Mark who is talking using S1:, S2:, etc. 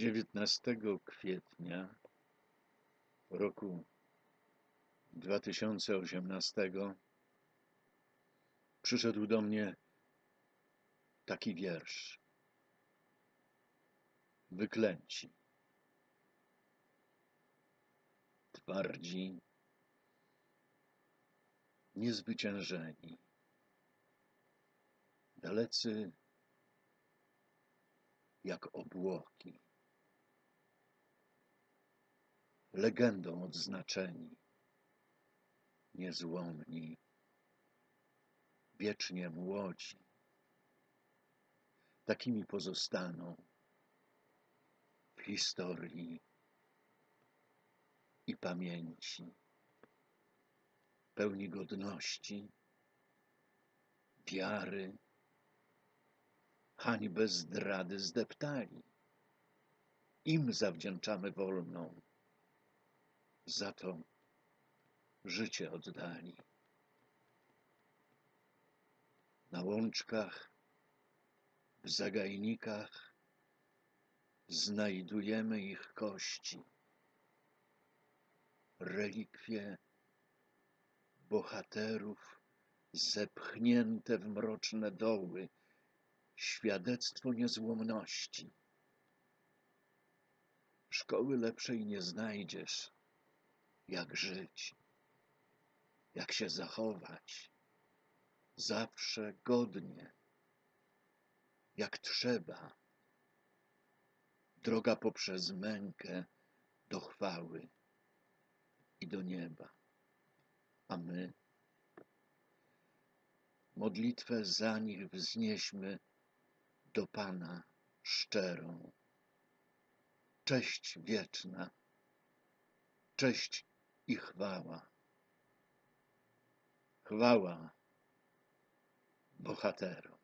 S1: 19 kwietnia roku 2018 przyszedł do mnie taki wiersz. Wyklęci. Twardzi, niezwyciężeni, dalecy jak obłoki. Legendą odznaczeni, niezłomni, wiecznie młodzi. Takimi pozostaną w historii i pamięci, pełni godności, wiary, hańbę zdrady zdeptali. Im zawdzięczamy wolną za to życie oddali. Na łączkach, w zagajnikach znajdujemy ich kości, relikwie bohaterów zepchnięte w mroczne doły, świadectwo niezłomności. Szkoły lepszej nie znajdziesz jak żyć, jak się zachować, zawsze godnie, jak trzeba. Droga poprzez mękę do chwały i do nieba. A my modlitwę za nich wznieśmy do Pana szczerą. Cześć wieczna, cześć i chwała. Chwała bohaterom.